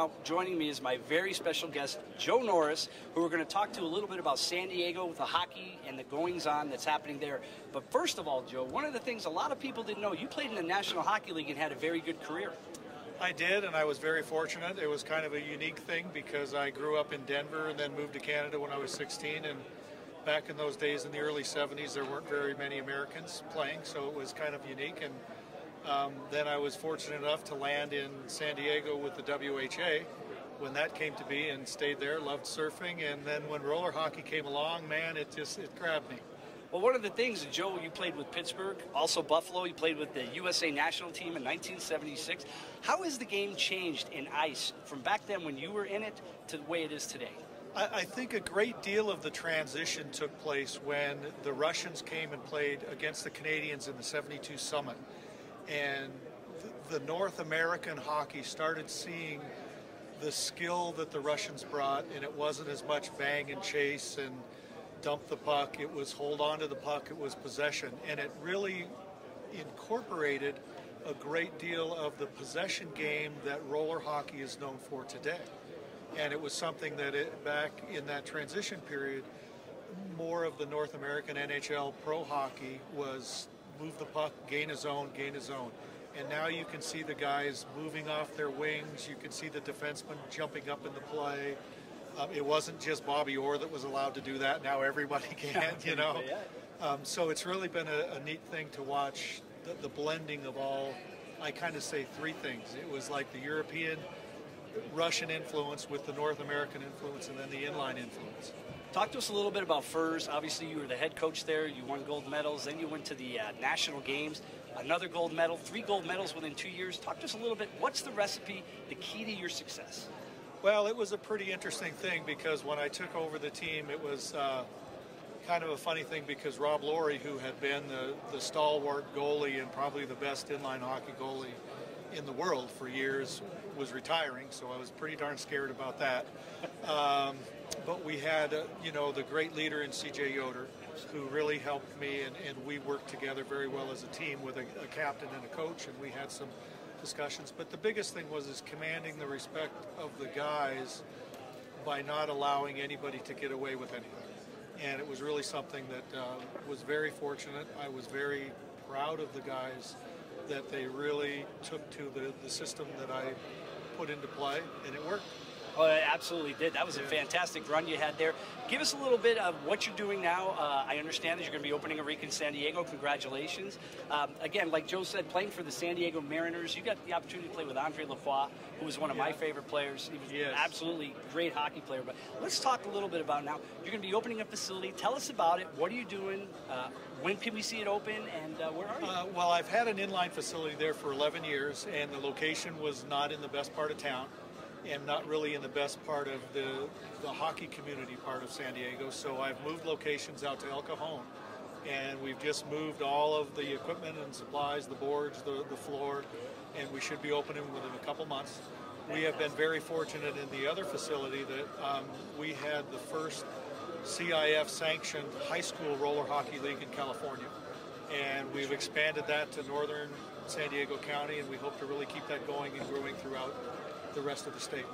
now, joining me is my very special guest, Joe Noris, who we're going to talk to a little bit about San Diego the hockey and the goings on that's happening there. But first of all, Joe, one of the things a lot of people didn't know, you played in the National Hockey League and had a very good career. I did, and I was very fortunate. It was kind of a unique thing because I grew up in Denver and then moved to Canada when I was 16. And back in those days, in the early 70s, there weren't very many Americans playing, so it was kind of unique. And um, then I was fortunate enough to land in San Diego with the WHA when that came to be and stayed there, loved surfing. And then when roller hockey came along, man, it just it grabbed me. Well, one of the things, Joe, you played with Pittsburgh, also Buffalo. You played with the USA national team in 1976. How has the game changed in ice from back then when you were in it to the way it is today? I, I think a great deal of the transition took place when the Russians came and played against the Canadians in the 72 Summit. And the, North American hockey started seeing the skill that the Russians brought, and it wasn't as much bang and chase and – dump the puck, it was hold on to the puck, it was possession. And it really incorporated a great deal of the possession game that roller hockey is known for today. And it was something that it, back in that transition period, more of the North American NHL pro hockey was move the puck, gain a zone, gain a zone. And now you can see the guys moving off their wings. You can see the defensemen jumping up in the play. Um, it wasn't just Bobby Orr that was allowed to do that. Now everybody can, you know. Um, so it's really been a, a, neat thing to watch the, the blending of all. I kind of say three things. It was like the European, Russian influence with the North American influence, and then the inline influence. Talk to us a little bit about FIRS. Obviously, you were the head coach there. You won gold medals. Then you went to the uh, national games, another gold medal, three gold medals within two years. Talk to us a little bit. What's the recipe, the key to your success? Well, it was a pretty interesting thing because when I took over the team, it was uh, kind of a funny thing because Rob Laurie, who had been the, the stalwart goalie and probably the best inline hockey goalie in the world for years, was retiring. So I was pretty darn scared about that. Um, but we had, uh, you know, the great leader in CJ Yoder, who really helped me, and, and we worked together very well as a team with a, a captain and a coach, and we had some discussions. But the biggest thing was is commanding the respect of the guys by not allowing anybody to get away with anything. And it was really something that uh, was very fortunate. I was very proud of the guys that they really took to the, the system that I put into play, and it worked. Oh, it absolutely did. That was a fantastic run you had there. Give us a little bit of what you're doing now. Uh, I understand that you're going to be opening a rink in San Diego. Congratulations. Um, again, like Joe said, playing for the San Diego Mariners, you got the opportunity to play with Andre Lacroix, who was one of yeah. my favorite players. He was yes. an absolutely great hockey player. But let's talk a little bit about now. You're going to be opening a facility. Tell us about it. What are you doing? Uh, when can we see it open, and uh, where are you? Uh, well, I've had an inline facility there for 11 years, and the location was not in the best part of town and not really in the best part of the, the hockey community part of San Diego. So I've moved locations out to El Cajon. And we've just moved all of the equipment and supplies, the boards, the, the floor, and we should be opening within a couple months. We have been very fortunate in the other facility that um, we had the first CIF sanctioned high school roller hockey league in California. And we've expanded that to northern San Diego County, and we hope to really keep that going and growing throughout the rest of the state.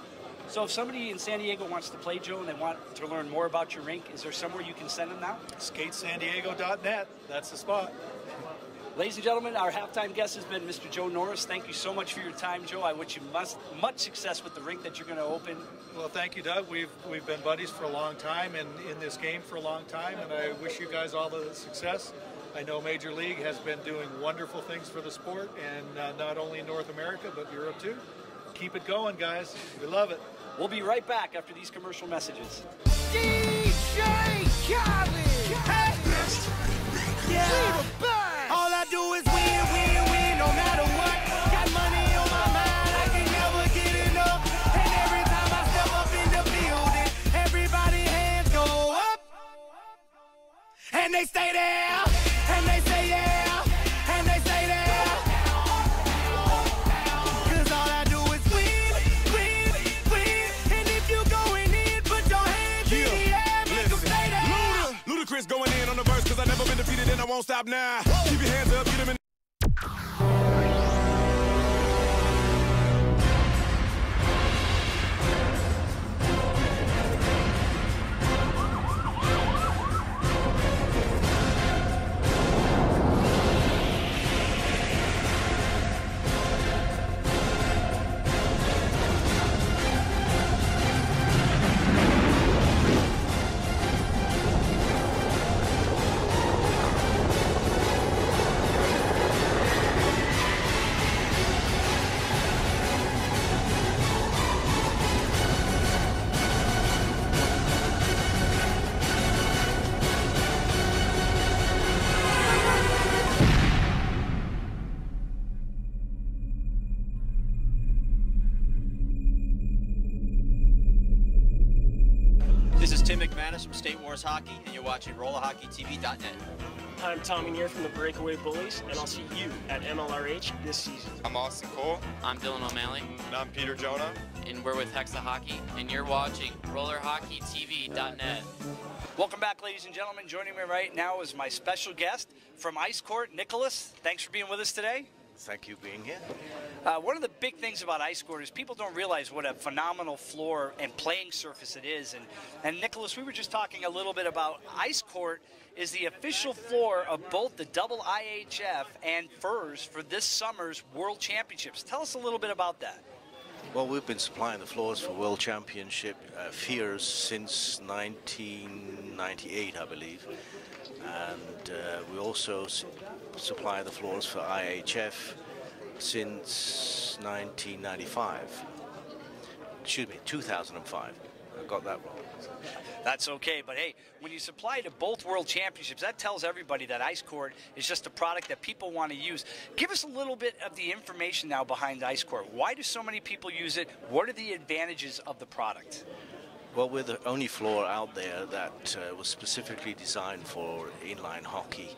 So if somebody in San Diego wants to play, Joe, and they want to learn more about your rink, is there somewhere you can send them now? SkateSanDiego.net. That's the spot. Ladies and gentlemen, our halftime guest has been Mr. Joe Noris. Thank you so much for your time, Joe. I wish you must, much success with the rink that you're going to open. Well, thank you, Doug. We've we've been buddies for a long time and in this game for a long time, and I wish you guys all the success. I know Major League has been doing wonderful things for the sport, and uh, not only in North America but Europe too keep it going, guys. We love it. We'll be right back after these commercial messages. DJ Khaled! Hey! Yeah! All I do is win, win, win, no matter what. Got money on my mind, I can never get enough. And every time I step up in the building, everybody hands go up. And they stay there, won't stop now. Hockey, and you're watching RollerHockeyTV.net. I'm Tommy Neer from the Breakaway Bullies, and I'll see you at MLRH this season. I'm Austin Cole. I'm Dylan O'Malley. And I'm Peter Jonah. And we're with Hexa Hockey, and you're watching RollerHockeyTV.net. Welcome back, ladies and gentlemen. Joining me right now is my special guest from Ice Court, Nicklas. Thanks for being with us today. Thank you being here. Uh, one of the big things about ice court is people don't realize what a phenomenal floor and playing surface it is. And, and Nicklas, we were just talking a little bit about ice court is the official floor of both the double IHF and FIRS for this summer's World Championships. Tell us a little bit about that. Well, we've been supplying the floors for World Championship uh, since 1998, I believe. And uh, we also supply the floors for IHF since 1995. Excuse me, 2005. I got that wrong. That's okay, but hey, when you supply to both World Championships, that tells everybody that Ice Court is just a product that people want to use. Give us a little bit of the information now behind Ice Court. Why do so many people use it? What are the advantages of the product? Well, we're the only floor out there that uh, was specifically designed for inline hockey.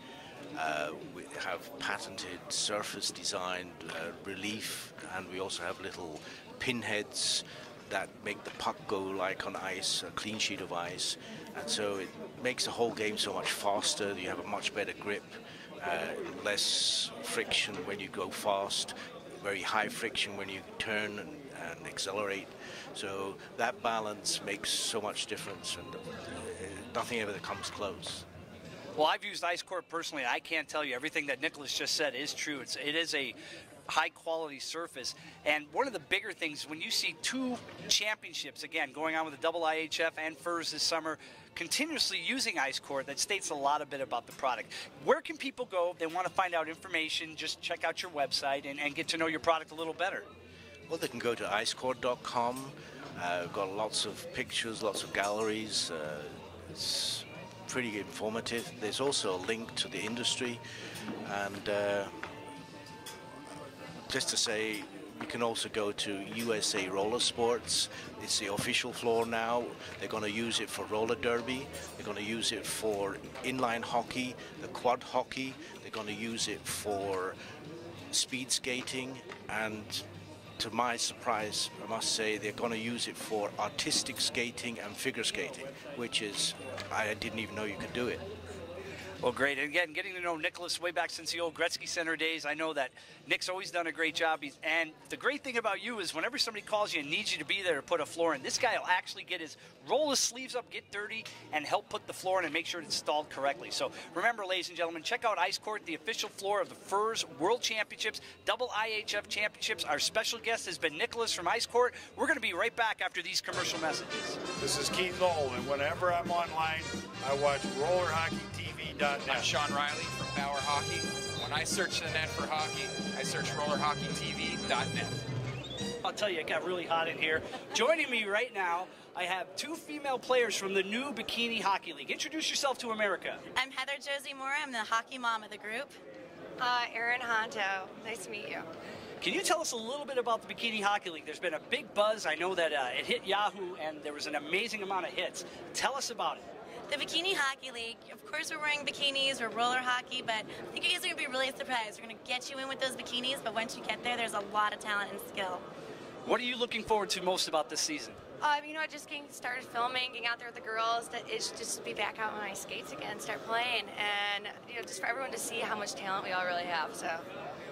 Uh, we have patented surface design uh, relief, and we also have little pinheads that make the puck go like on ice, a clean sheet of ice. And so it makes the whole game so much faster. You have a much better grip, uh, less friction when you go fast, very high friction when you turn and, and accelerate. So that balance makes so much difference, and uh, nothing ever comes close. Well, I've used Ice Court personally. I can't tell you everything that Nicklas just said is true. It's, it is a high quality surface. And one of the bigger things when you see two championships again going on with the double IHF and FIRS this summer, continuously using Ice Court, that states a lot of bit about the product. Where can people go if they want to find out information? Just check out your website and, and get to know your product a little better. Well, they can go to icecourt.com. Uh, got lots of pictures, lots of galleries. Uh, it's pretty informative. There's also a link to the industry, and uh, just to say, you can also go to USA Roller Sports. It's the official floor now. They're going to use it for roller derby. They're going to use it for inline hockey, the quad hockey. They're going to use it for speed skating and to my surprise, I must say, they're going to use it for artistic skating and figure skating, which is, I didn't even know you could do it. Well, great. And again, getting to know Nicklas way back since the old Gretzky Center days, I know that Nick's always done a great job. He's, and the great thing about you is whenever somebody calls you and needs you to be there to put a floor in, this guy will actually get his roll his sleeves up, get dirty, and help put the floor in and make sure it's installed correctly. So remember, ladies and gentlemen, check out Ice Court, the official floor of the FIRS World Championships, double IHF Championships. Our special guest has been Nicklas from Ice Court. We're going to be right back after these commercial messages. This is Keith Noll, and whenever I'm online, I watch Roller Hockey TV I'm Sean Riley from Bauer Hockey. When I search the net for hockey, I search rollerhockeytv.net. I'll tell you, it got really hot in here. Joining me right now, I have two female players from the new Bikini Hockey League. Introduce yourself to America. I'm Heather Josie Moore. I'm the hockey mom of the group. Uh, Erin Honto. Nice to meet you. Can you tell us a little bit about the Bikini Hockey League? There's been a big buzz. I know that uh, it hit Yahoo and there was an amazing amount of hits. Tell us about it. The Bikini Hockey League, of course, we're wearing bikinis, we're roller hockey, but I think you guys are going to be really surprised. We're going to get you in with those bikinis, but once you get there, there's a lot of talent and skill. What are you looking forward to most about this season? Um, you know, I just getting started filming, getting out there with the girls, that is just be back out on my skates again, start playing, and you know, just for everyone to see how much talent we all really have. So.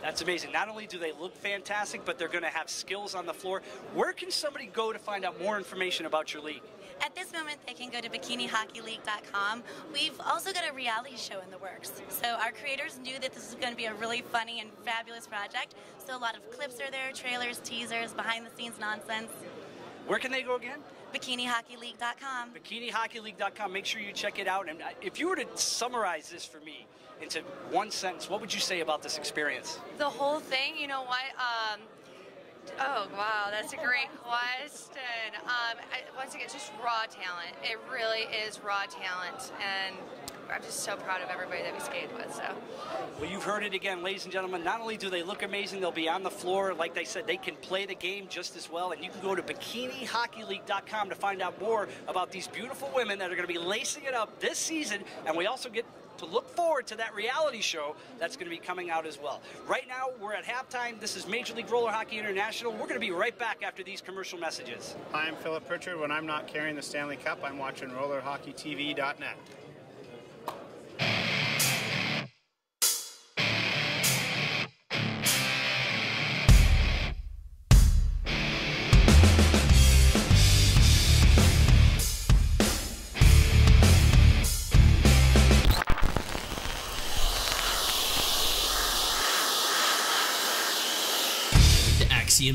That's amazing. Not only do they look fantastic, but they're going to have skills on the floor. Where can somebody go to find out more information about your league? At this moment, they can go to bikinihockeyleague.com. We've also got a reality show in the works. So our creators knew that this was going to be a really funny and fabulous project. So a lot of clips are there, trailers, teasers, behind the scenes nonsense. Where can they go again? BikiniHockeyLeague.com. BikiniHockeyLeague.com. Make sure you check it out. And uh, if you were to summarize this for me into one sentence, what would you say about this experience? The whole thing, you know what? Um, Oh, wow, that's a great question. Um, I, once again, just raw talent. It really is raw talent. And I'm just so proud of everybody that we skated with. So. Well, you've heard it again, ladies and gentlemen. Not only do they look amazing, they'll be on the floor. Like they said, they can play the game just as well. And you can go to BikiniHockeyLeague.com to find out more about these beautiful women that are going to be lacing it up this season. And we also get to look forward to that reality show that's going to be coming out as well. Right now, we're at halftime. This is Major League Roller Hockey International. We're going to be right back after these commercial messages. Hi, I'm Philip Pritchard. When I'm not carrying the Stanley Cup, I'm watching RollerHockeyTV.net.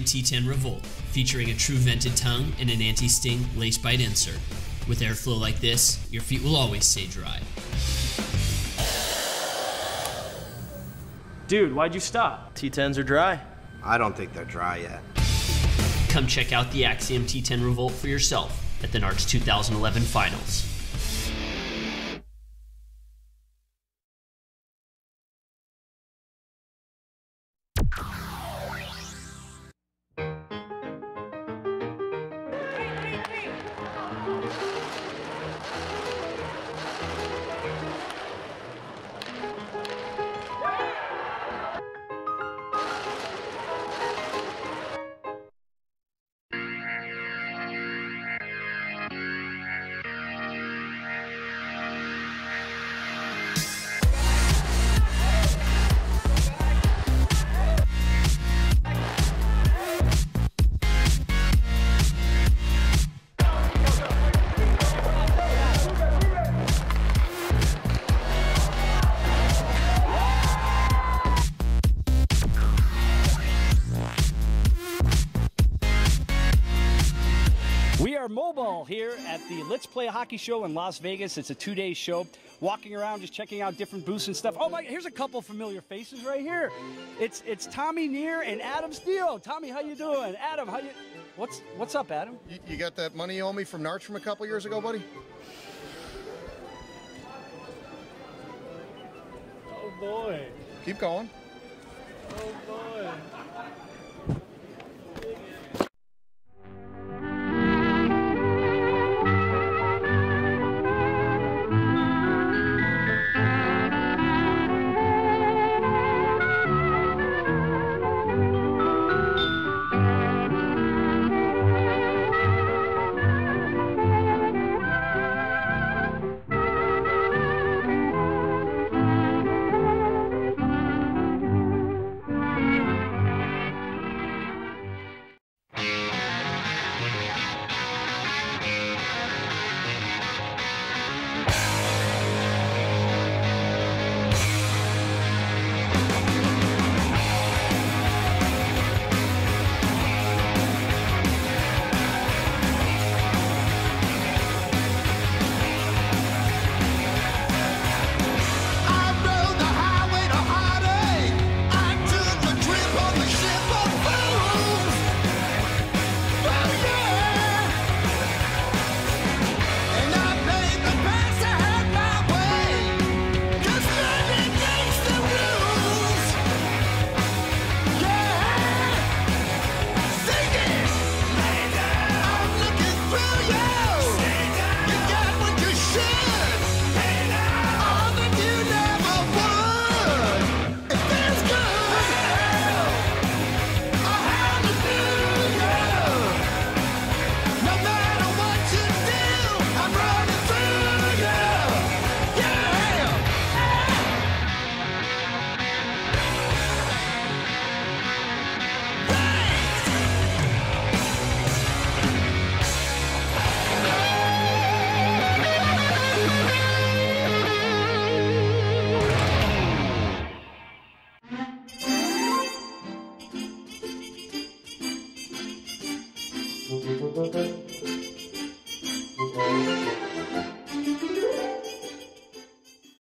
The Axiom T10 Revolt, featuring a true vented tongue and an anti-sting lace bite insert. With airflow like this, your feet will always stay dry. Dude, why'd you stop? T10s are dry. I don't think they're dry yet. Come check out the Axiom T10 Revolt for yourself at the NARTS 2011 Finals. We are mobile here at the Let's Play Hockey Show in Las Vegas. It's a two-day show. Walking around, just checking out different booths and stuff. Oh my! Here's a couple familiar faces right here. It's it's Tommy Neer and Adam Stio. Tommy, how you doing? Adam, how you? What's what's up, Adam? You, you got that money you owe me from Narch from a couple years ago, buddy? Oh boy. Keep going. Oh boy.